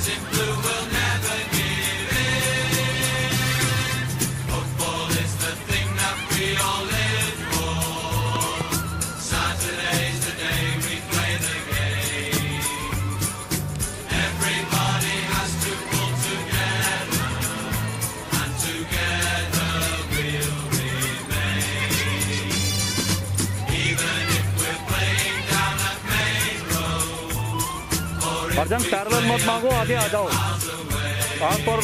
is in blue. भजन पैरल मत मांगो आगे आ जाओ आग पर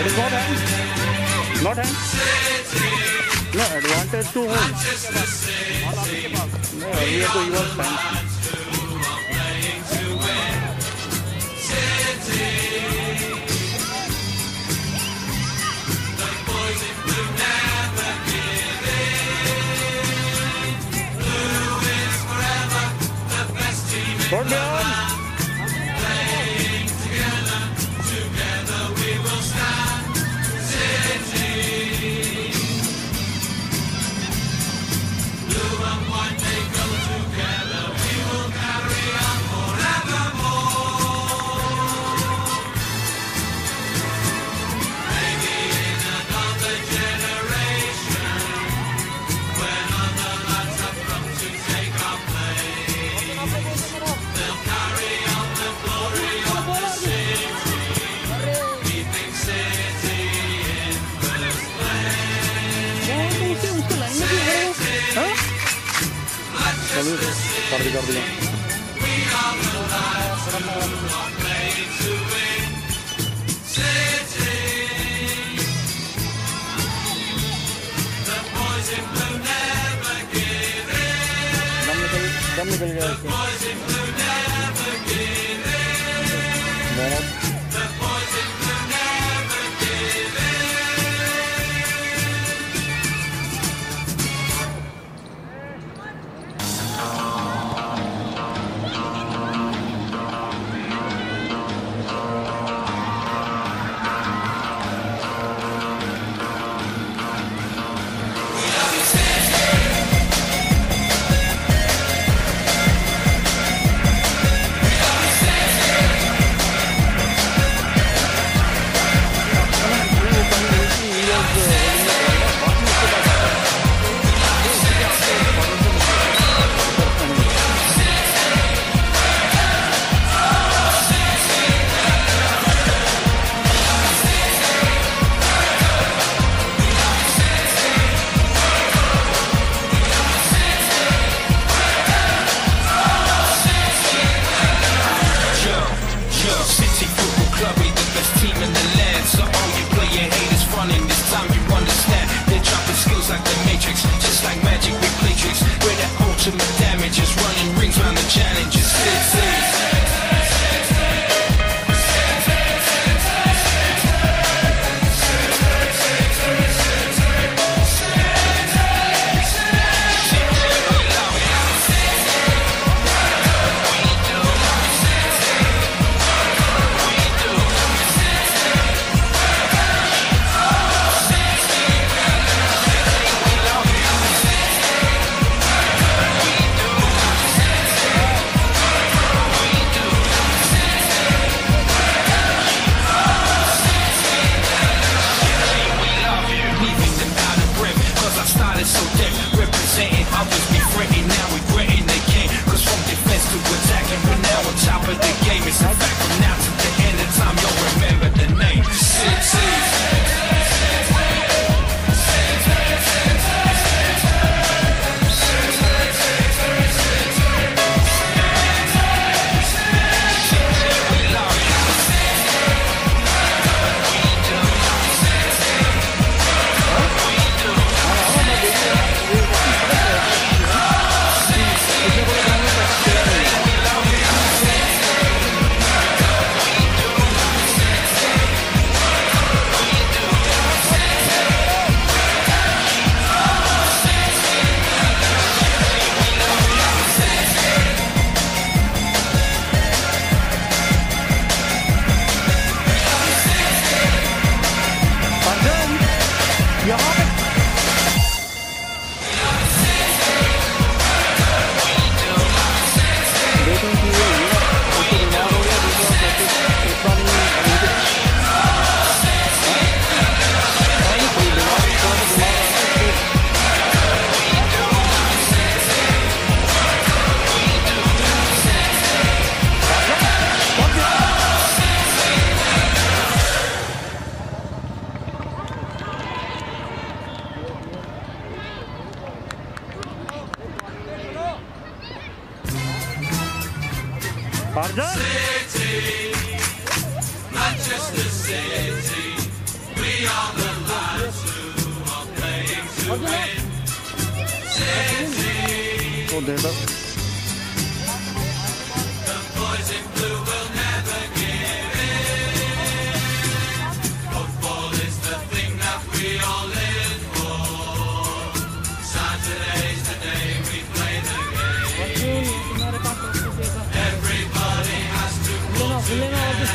It is not hand. Not hand. No advantage to home. No, earlier to your hand.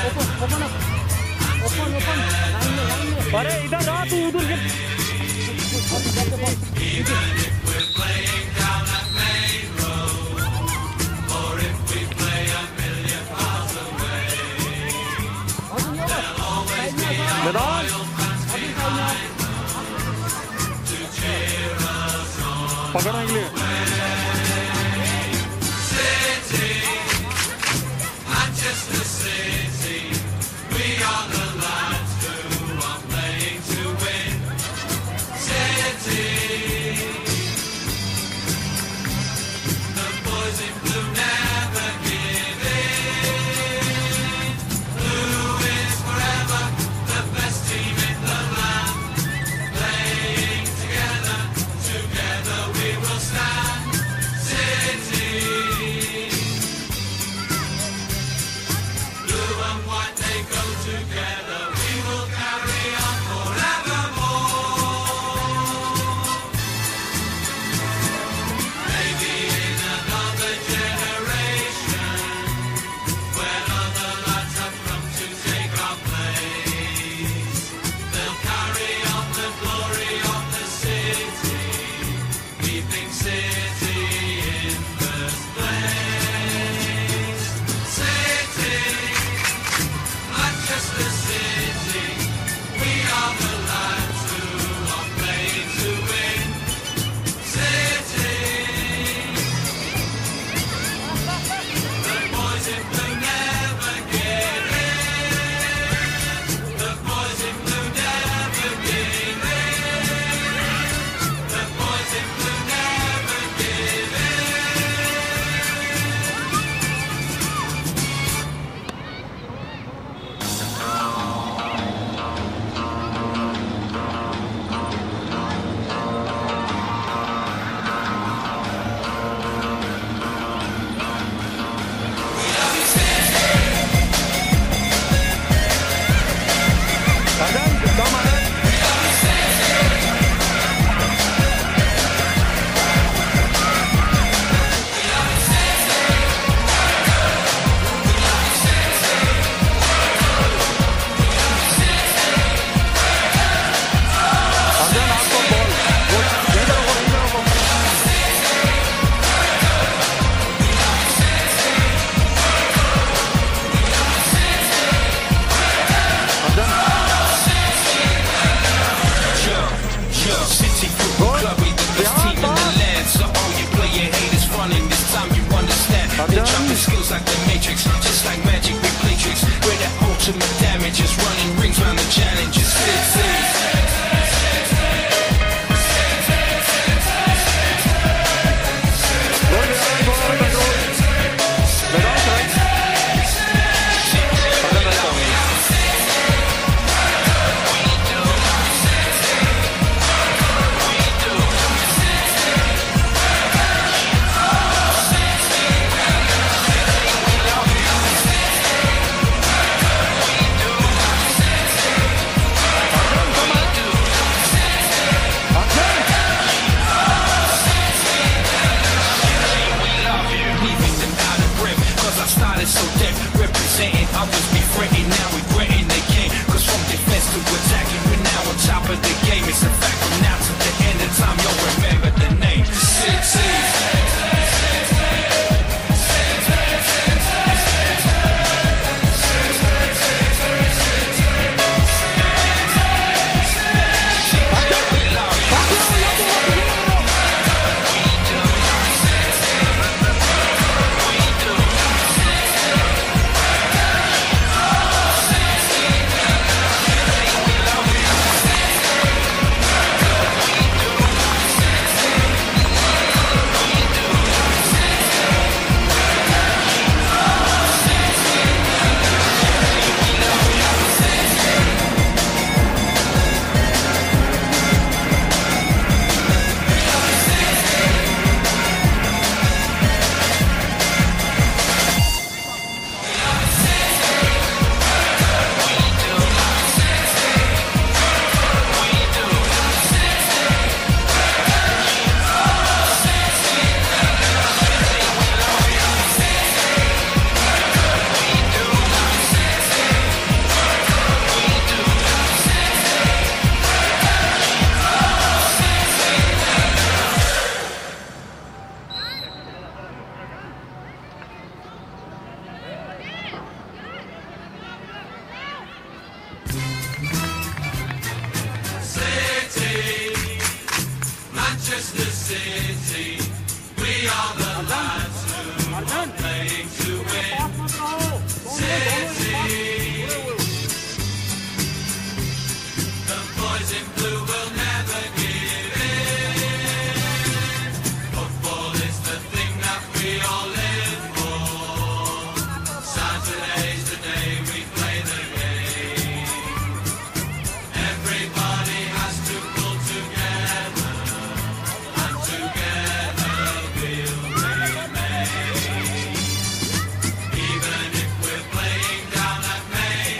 open, open अरे इधर आ तू उधर के. Even if we're playing down that main road, or if we play a million miles away, there'll always be our to cheer us on.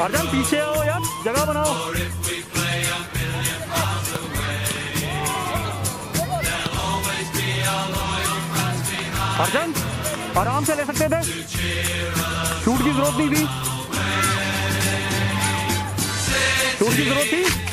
हरदम पीछे आओ यार जगह बनाओ अर्जन आराम से ले सकते थे शूट की ज़रूरत नहीं थी शूट की ज़रूरत थी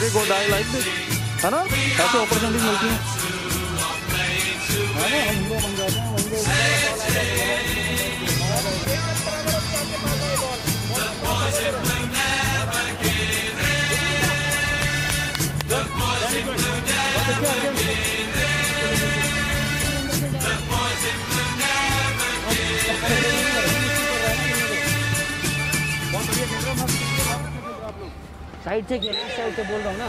very good I like this है ना? ऐसे अपॉर्चुनिटी मिलती है। साइड से खेल साइड से बोल रहा हूँ ना।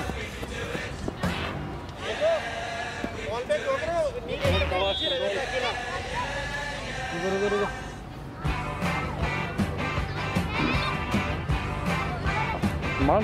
मान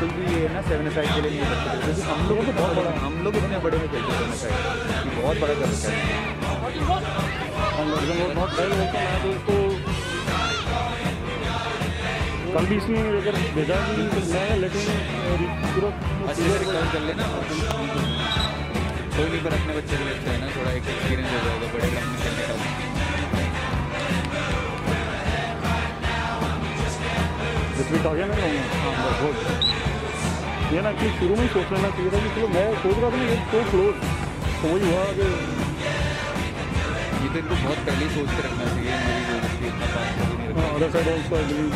खुद भी ये ना सेवन साइड के लिए नहीं करते क्योंकि हम लोगों को बहुत बड़ा हम लोग इतने बड़े में खेलते सेवन साइड बहुत बड़ा कर रखा है बहुत डर होता है तो उसको कल भी इसमें अगर भेजा भी मैं लेकिन पूरा अच्छे से रिकवर कर लेना कोई नहीं पर अपने बच्चे के लिए अच्छा है ना। थोड़ा एक एक्सपीरियंस हो जाएगा बड़े ग्राउंड में खेलने का। रिपीट आ गया ना हाँ बहुत ये ना कि शुरू में ही सोच लेना चाहिए था कि चलो मैं सोच रहा था ना ये तो क्लोज तो वही हुआ कि ये तो इनको बहुत पहले ही सोच के रखना चाहिए other side also I believe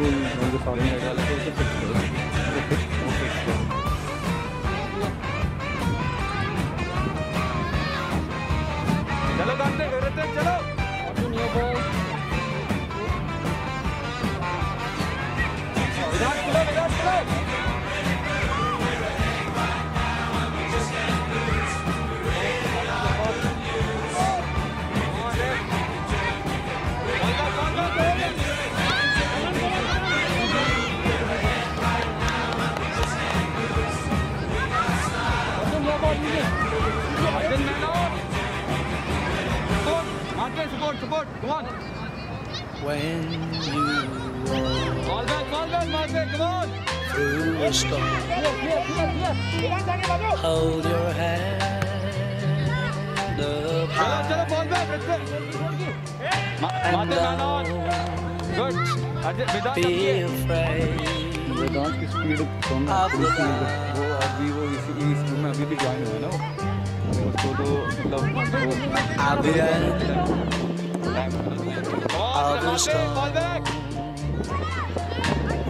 will उनके सामने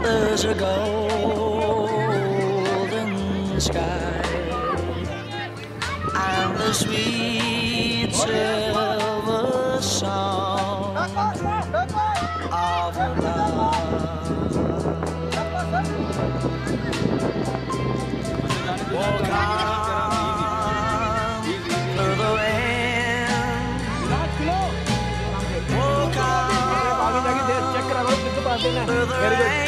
There's a golden sky and the sweet silver song of love. Walk on through the wind. Walk on through the rain.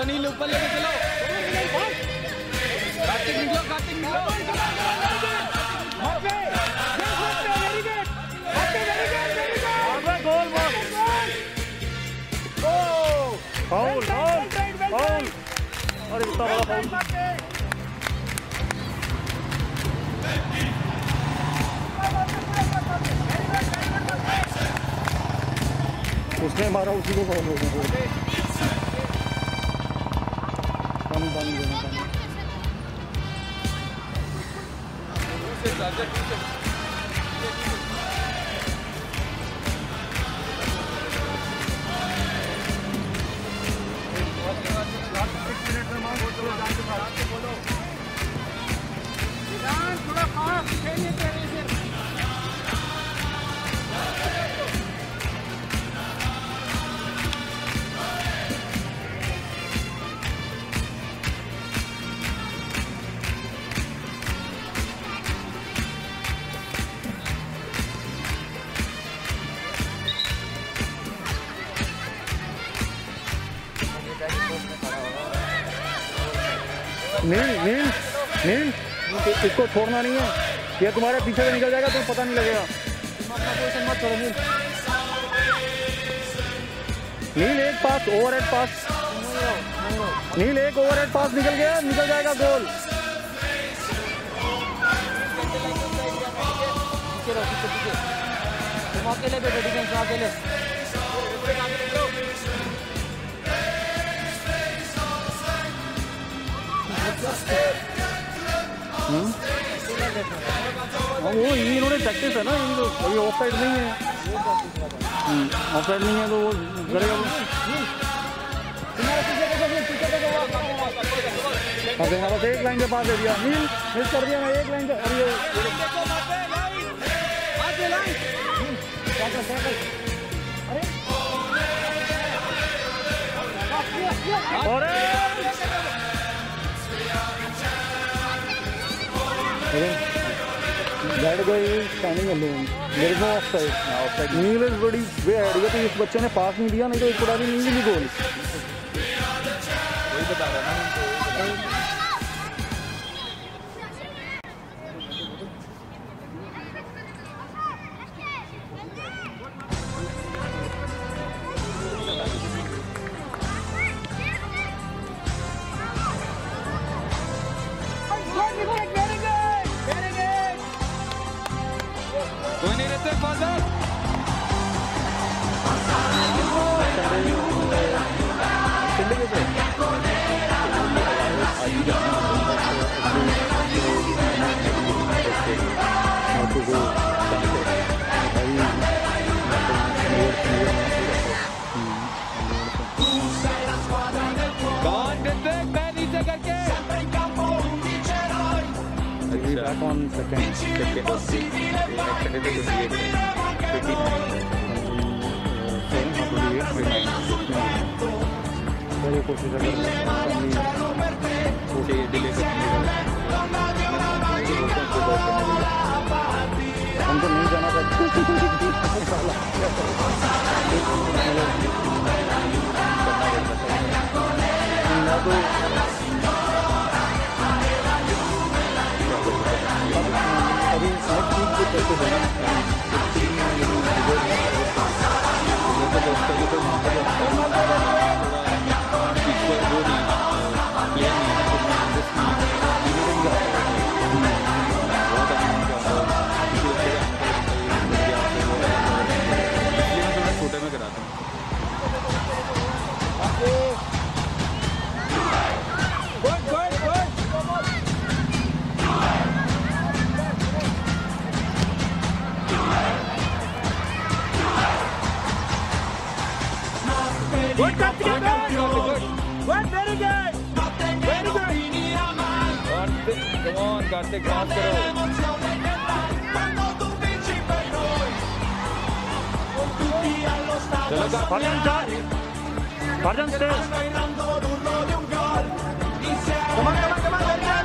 जनील ऊपर लेके चलो। कार्तिक निकलो कार्तिक निकलो। फाउल फाउल फाउल इतना बड़ा फाउल उसने मारा उसी को कौन गया bana göre. Sen नील नील नील इसको छोड़ना नहीं है। ये तुम्हारे पीछे से निकल जाएगा, तुम्हें पता नहीं लगेगा। नील, एक पास ओवर हेड पास। नील, एक ओवर हेड पास निकल गया, निकल जाएगा गोल। अकेले बेटे डिफेंस अकेले। हाँ वो इन्होंने प्रैक्टिस है ना ये तो अभी ऑफ़ साइड नहीं है ऑफ़ साइड नहीं है तो वो करेगा। अब देखना बस एक लाइन के पास दे दिया नील मिस कर दिया मैं, एक लाइन के अरे साइकिल। अरे नील बड़ी वे आइडिया तो इस बच्चे ने पास नहीं दिया, नहीं तो एक बड़ा नहीं गोल पहले कोशिश कर डिले हमको नहीं जाना था ना तो अभी नेक्स्ट वीक को कैसे Thank you. Karthik, One very good. Come on, Karthik, pass Come on, come on, come on,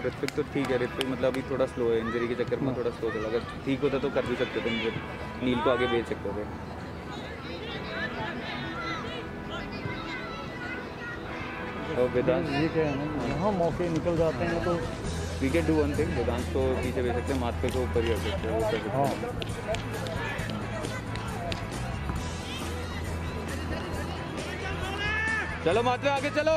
तो ऋत्विक तो ठीक है ऋत्विक मतलब अभी थोड़ा स्लो है इंजरी के चक्कर में थोड़ा स्लो चला अगर ठीक होता तो कर भी सकते थे मुझे नील को आगे भेज सकते थे। और वेदांत ये क्या है ना? यहाँ मौके निकल जाते हैं तो we can do one thing Vedant को पीछे भेज सकते हैं माथे को ऊपर ही सकते हैं वो कर सकते हाँ। हैं। चलो मात्रे आगे चलो।